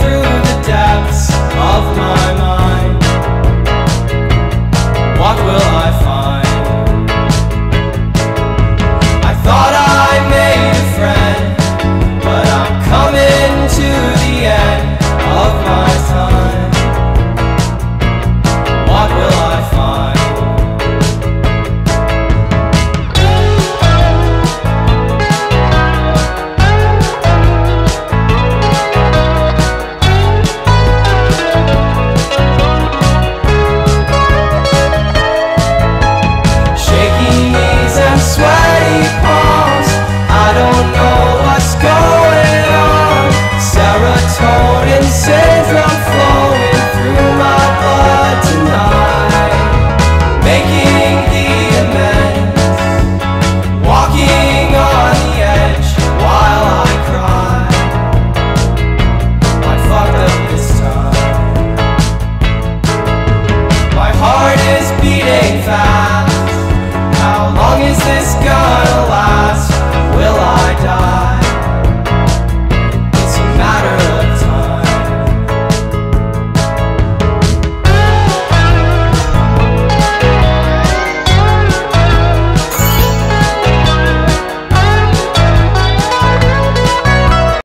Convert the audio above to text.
through going on. Serotonin syndrome flowing through my blood tonight. Making the. Walking on the edge while I cry. I fucked up this time. My heart is beating fast. How long is this gonna